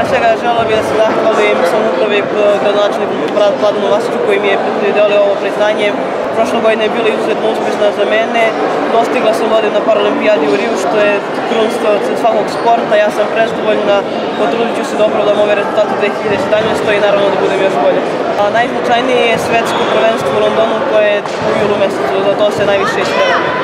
pre svega želeo bih da se zahvalim samupravi eh, gradonačniku Vladanu Vasiću koji mi je prideli ovo priznanje. Prošla godina je bila izuzetno uspešna za mene. Dostigla sam ovde na Paralimpijadi u Riju, što je krunstvo od svakog sporta. Ja sam prezadovoljna, potrudit ću se dobro da ove rezultate 2017. i naravno da budem još bolje. A najznačajnije je svetsko prvenstvo u Londonu koje je u julu mesecu, za to se najviše ispremamo.